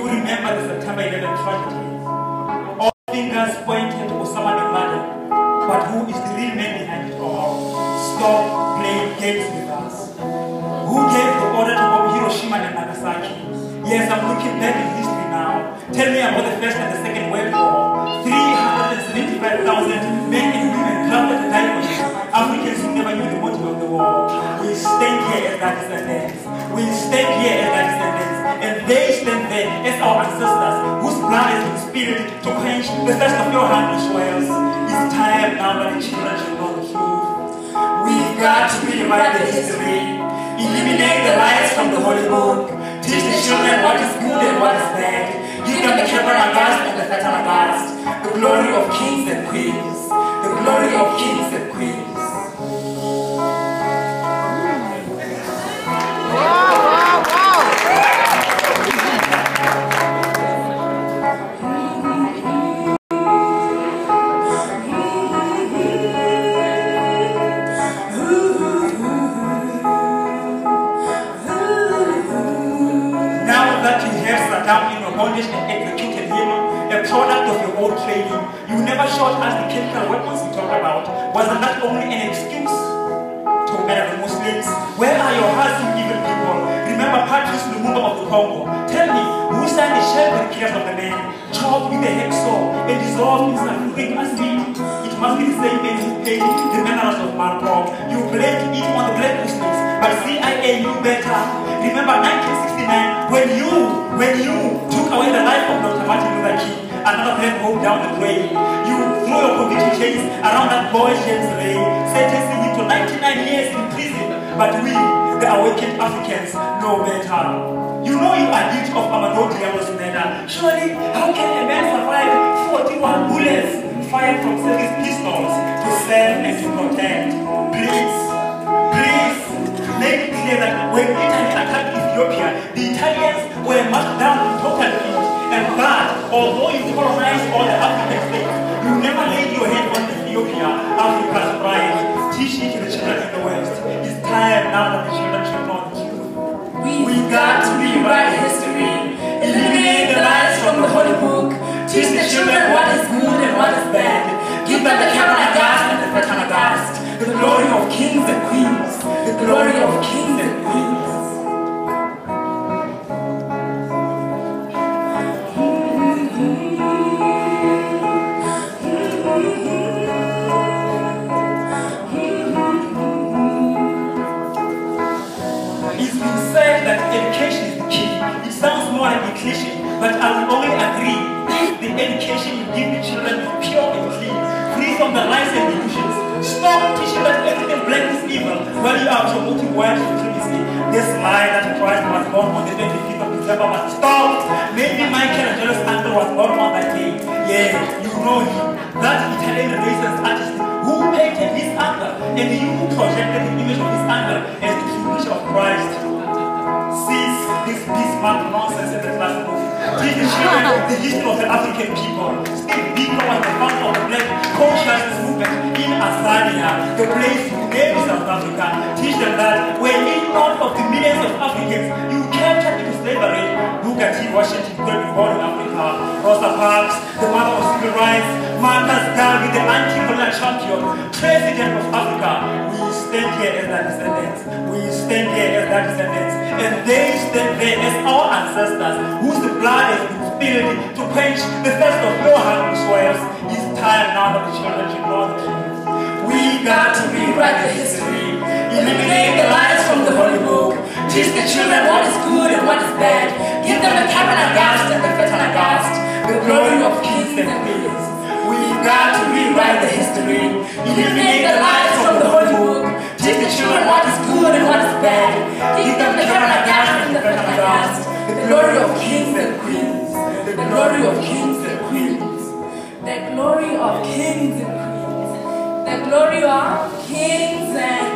you remember the September 11 tragedy, all fingers pointed to Osama bin Laden, but who is the real man behind it all? Stop playing games with us. Who gave the order to bomb Hiroshima and Nagasaki? Yes, I'm looking back in history now. Tell me about the first and the second world war. 375,000 men and women drowned at the Africans never knew the motive of the war. We stay here as that is the end. We our ancestors whose blood been spilled to quench the thirst of your hungry soils. It's time now that the children should know the truth. We've got to rewrite the history. Eliminate the lies from the holy book. Teach the children what is good and what is bad. Give them the Kebra Nagast and the Fetha Nagast. The glory of kings and queens. That you have Saddam in your bondage and executed him, a product of your own training, you never showed us the chemical weapons you talked about. Wasn't that only an excuse to murder the Muslims? Where are your you evil people? Remember Patrice Lumumba of the Congo. Tell me, who signed the shell for the killers of the men? Chopped with a hacksaw and dissolved in sulfuric acid. It must be the same men who paid the murderers of Malcolm. You blamed it on the black Muslims, but CIA knew better. Remember 1969 when you, when you took away the life of Dr. Martin Luther King, another man rolled down the drain. You threw your conviction chains around that boy James Ray, sentencing him to 99 years in prison. But we, the awakened Africans, know better. You know you are guilty of Amadou Diallo's murder. Surely, how can a man survive 41 bullets fired from service pistols to serve and to protect? Please, please, make clear that when Italy now that the children should know the truth. We've got to rewrite history, eliminate the lies from the holy book, teach the children what is good and what is bad, give them the education you give the children pure and clean, free from the lies and illusions. Stop teaching that everything black is evil while you are promoting white supremacy. This lie that Christ was born on the 25th of December must stop. Maybe Michelangelo's uncle was born on that day. Yeah, you know him. That Italian Renaissance artist who painted his anger and you the children the history of the African people. Steve Biko the founder of the Black Consciousness Movement in Azania, the place you gave South Africa. Teach them that when in front of the millions of Africans, you captured into slavery. Booker T. Washington could been born in Africa. Rosa Parks, the mother of civil rights. Marcus Garvey, the anti-colonial champion, president of Africa. We stand here as their descendants. We stand And they stand there as our ancestors, whose blood has been spilled to quench the thirst of no hungry soils. It's time now that the children should. We got to rewrite the history, eliminate the lies from the holy book, teach the children what is good and what is the glory of kings and queens, the glory of kings and